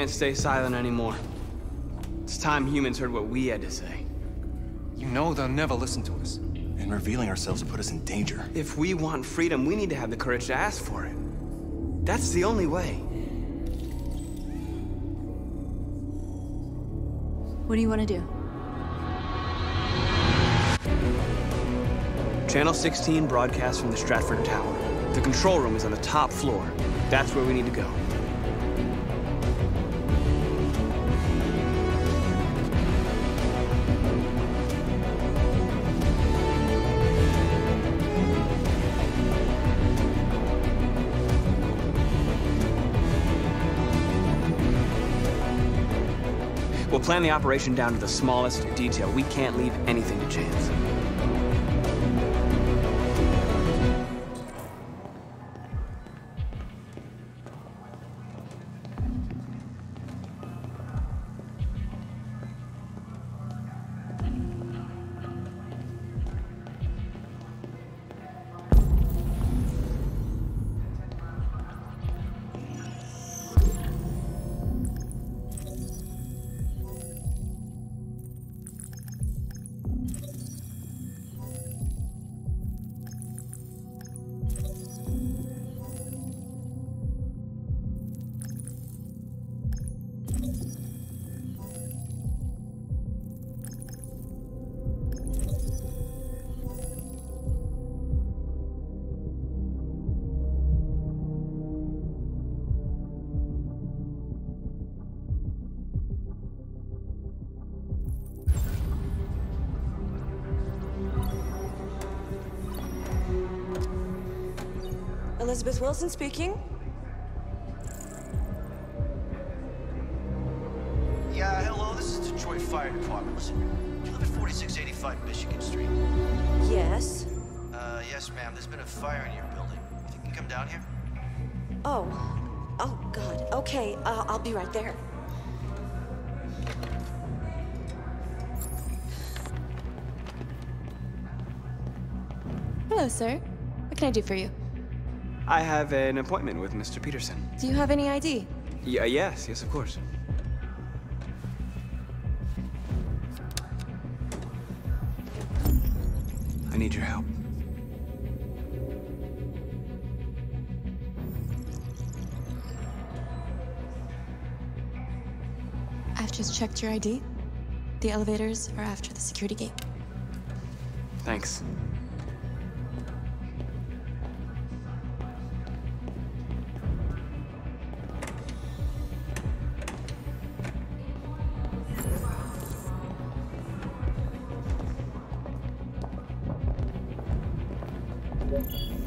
can't stay silent anymore. It's time humans heard what we had to say. You know they'll never listen to us. And revealing ourselves will put us in danger. If we want freedom, we need to have the courage to ask for it. That's the only way. What do you want to do? Channel 16 broadcasts from the Stratford Tower. The control room is on the top floor. That's where we need to go. Plan the operation down to the smallest detail. We can't leave anything to chance. Elizabeth Wilson speaking. Yeah, hello, this is Detroit Fire Department. Listen, you live at 4685 Michigan Street. Yes. Uh, yes, ma'am, there's been a fire in your building. You think you can come down here? Oh. Oh, God. Okay, uh, I'll be right there. Hello, sir. What can I do for you? I have an appointment with Mr. Peterson. Do you have any ID? Yeah, yes, yes, of course. I need your help. I've just checked your ID. The elevators are after the security gate. Thanks. Forty-seventh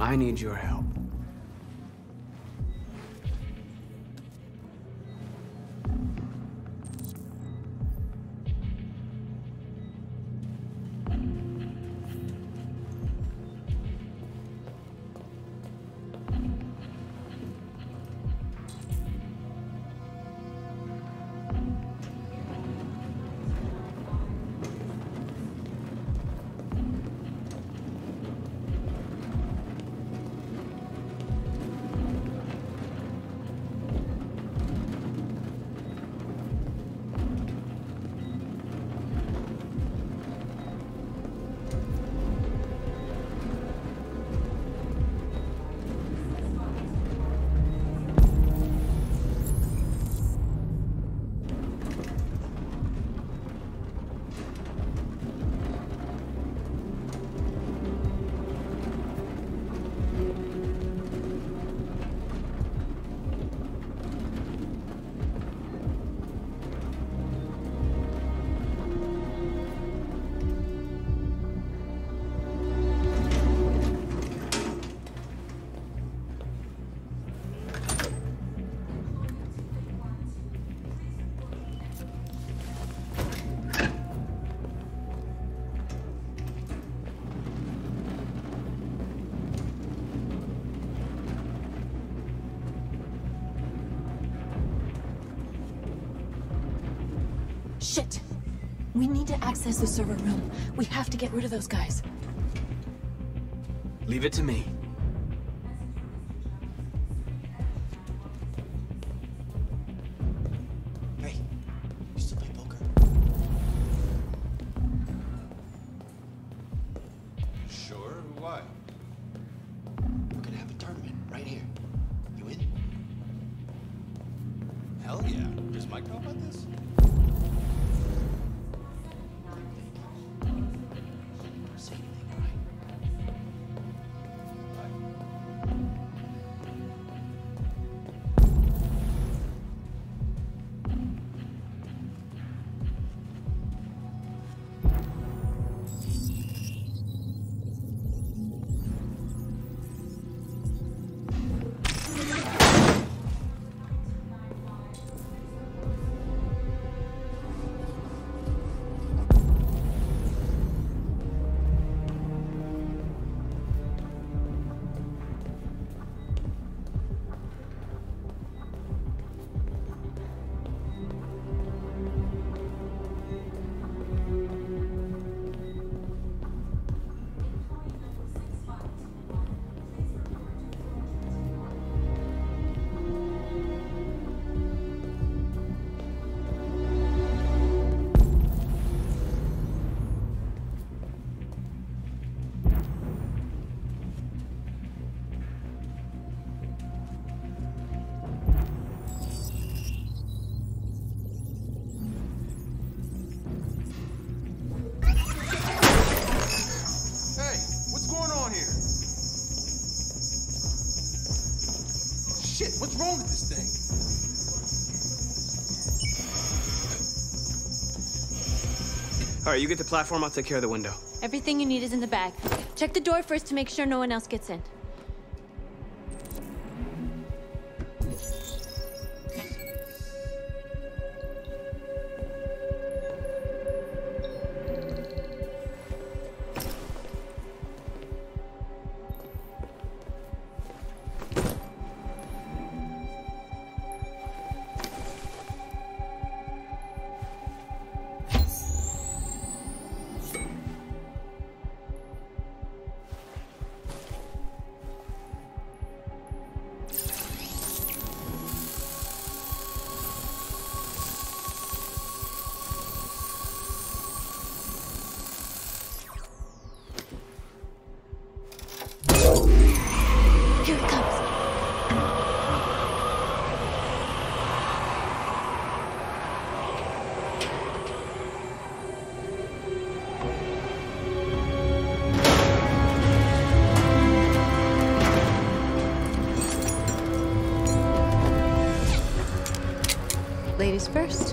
I need your help. Shit! We need to access the server room. We have to get rid of those guys. Leave it to me. All right, you get the platform, I'll take care of the window. Everything you need is in the bag. Check the door first to make sure no one else gets in. First.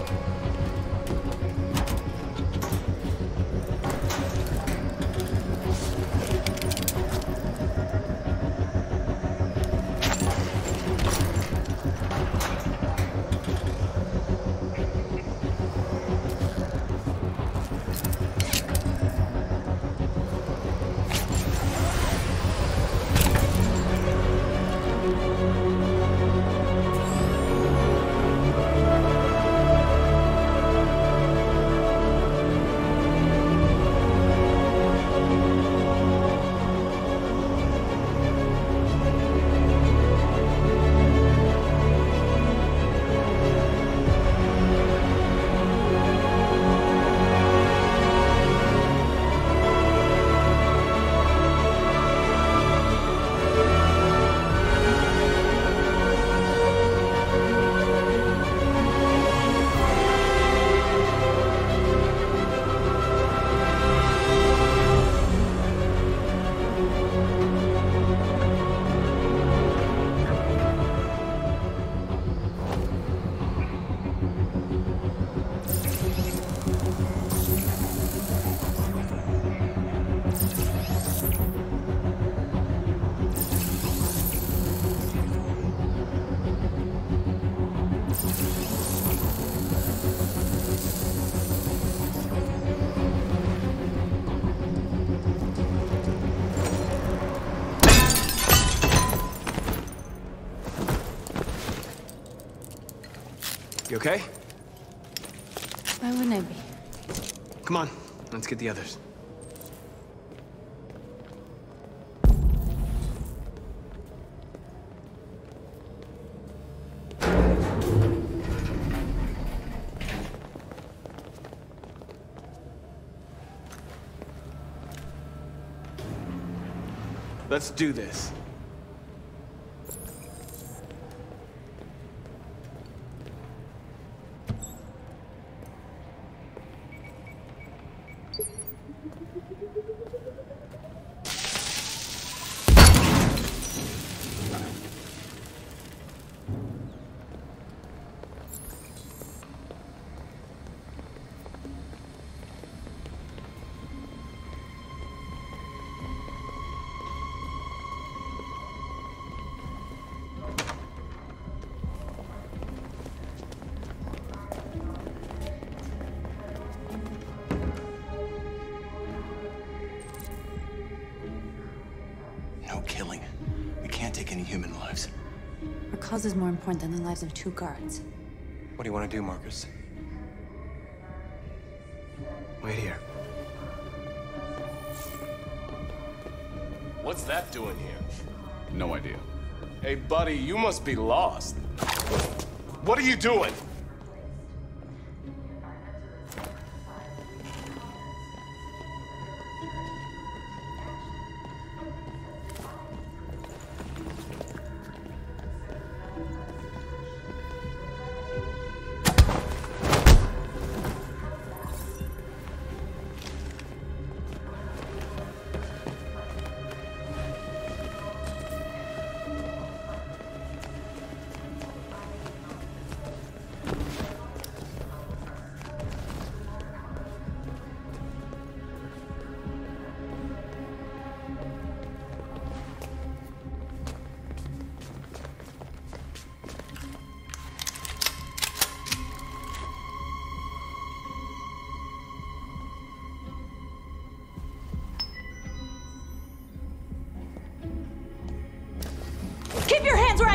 You okay? Why wouldn't I be? Come on, let's get the others. Let's do this. Human lives. Our cause is more important than the lives of two guards. What do you want to do, Marcus? Wait here. What's that doing here? No idea. Hey, buddy, you must be lost. What are you doing?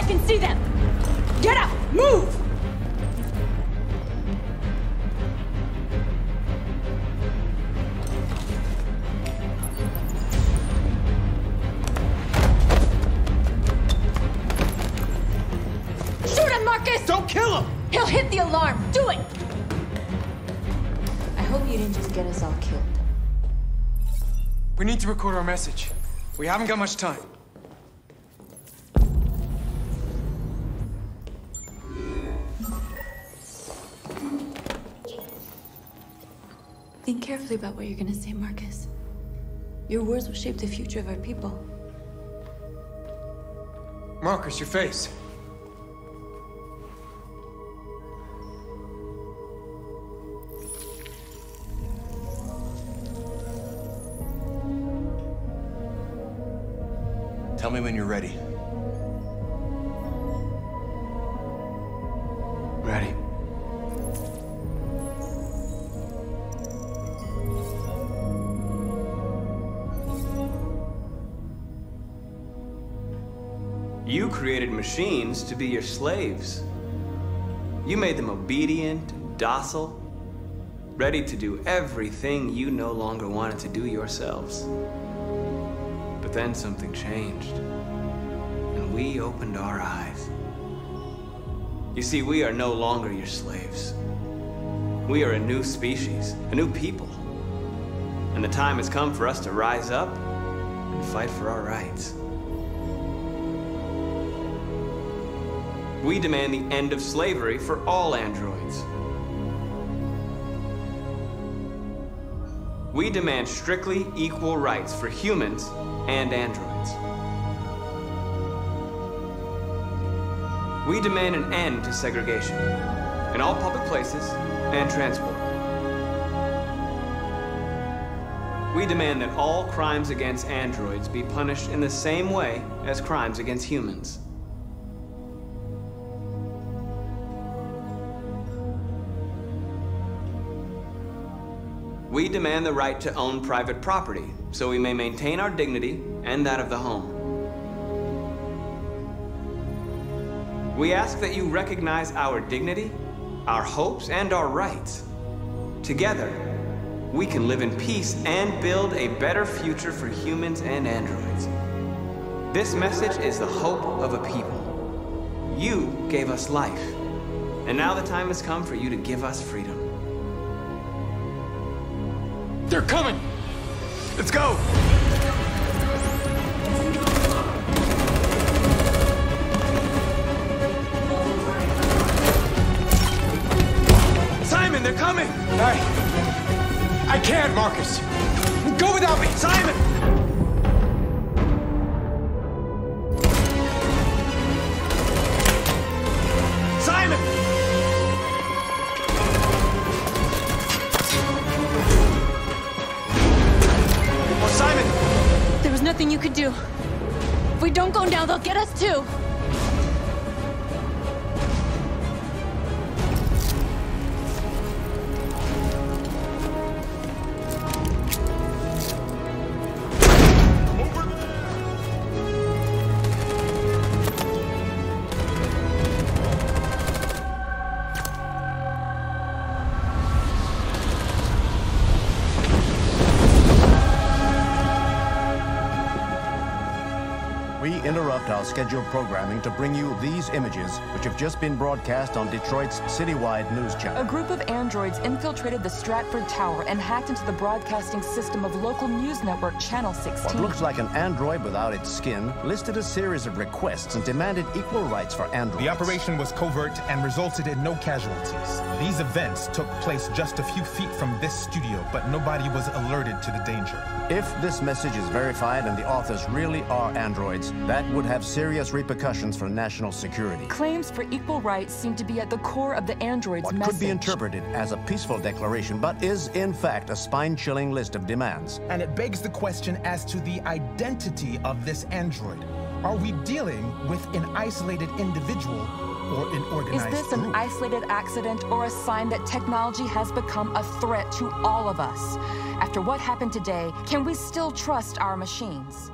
I can see them! Get up! Move! Shoot him, Marcus! Don't kill him! He'll hit the alarm! Do it! I hope you didn't just get us all killed. We need to record our message. We haven't got much time. Think carefully about what you're gonna say, Marcus. Your words will shape the future of our people. Marcus, your face. Tell me when you're ready. Ready. Created machines to be your slaves. You made them obedient, docile, ready to do everything you no longer wanted to do yourselves. But then something changed, and we opened our eyes. You see, we are no longer your slaves. We are a new species, a new people. And the time has come for us to rise up and fight for our rights. We demand the end of slavery for all androids. We demand strictly equal rights for humans and androids. We demand an end to segregation in all public places and transport. We demand that all crimes against androids be punished in the same way as crimes against humans. We demand the right to own private property so we may maintain our dignity and that of the home. We ask that you recognize our dignity our hopes, and our rights. Together, we can live in peace and build a better future for humans and androids. This message is the hope of a people. You gave us life, and now the time has come for you to give us freedom. They're coming! Let's go! Simon, they're coming! I... I can't, Marcus! Go without me! Simon! Nothing you could do. If we don't go now, they'll get us too. Interrupt our scheduled programming to bring you these images, which have just been broadcast on Detroit's citywide news channel. A group of androids infiltrated the Stratford Tower and hacked into the broadcasting system of local news network Channel 16. What 16. looks like an android without its skin listed a series of requests and demanded equal rights for androids. The operation was covert and resulted in no casualties. These events took place just a few feet from this studio, but nobody was alerted to the danger. If this message is verified and the authors really are androids, that would have serious repercussions for national security. Claims for equal rights seem to be at the core of the android's message. What message. could be interpreted as a peaceful declaration, but is in fact a spine-chilling list of demands. And it begs the question as to the identity of this android. Are we dealing with an isolated individual or an Is organized this an isolated accident or a sign that technology has become a threat to all of us? After what happened today, can we still trust our machines?